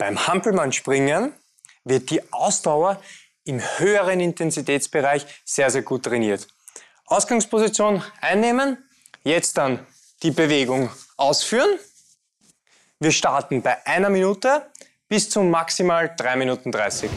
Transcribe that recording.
Beim Hampelmannspringen wird die Ausdauer im höheren Intensitätsbereich sehr, sehr gut trainiert. Ausgangsposition einnehmen, jetzt dann die Bewegung ausführen. Wir starten bei einer Minute bis zu maximal 3 Minuten 30.